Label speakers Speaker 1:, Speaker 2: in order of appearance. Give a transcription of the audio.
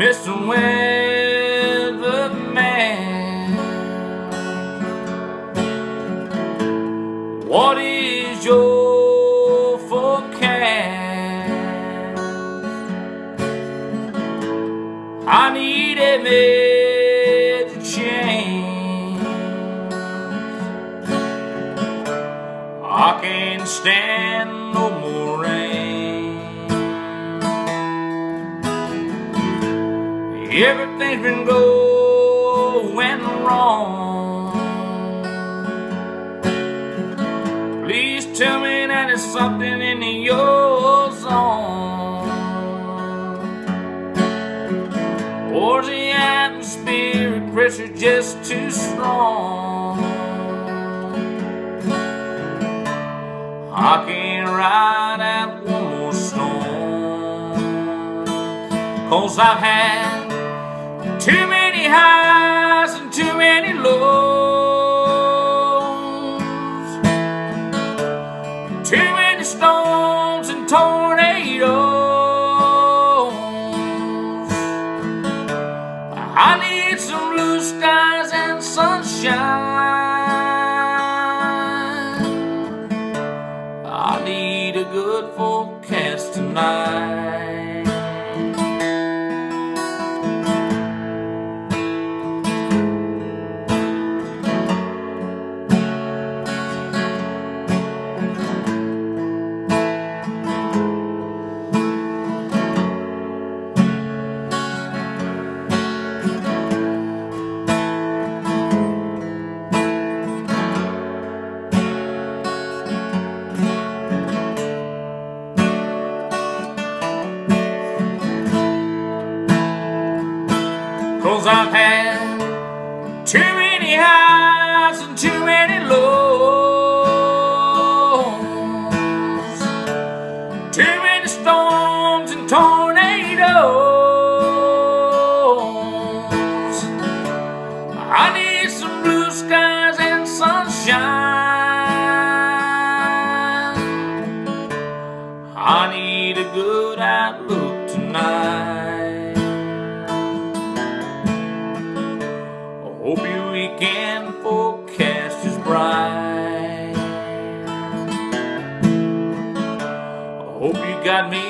Speaker 1: Mr. Weatherman, the. What is your forecast? I need a major change. I can't stand no more. Everything's been going wrong. Please tell me that there's something in your zone. Or the atmospheric pressure just too strong. I can't ride out one more storm. Cause I've had too many highs and too many lows. Too many storms and tornadoes. I need some blue skies and sunshine. I need a good forecast tonight. Too many highs and too many lows. Too many storms and tornadoes. I need some blue skies and sunshine. I need a good outlook me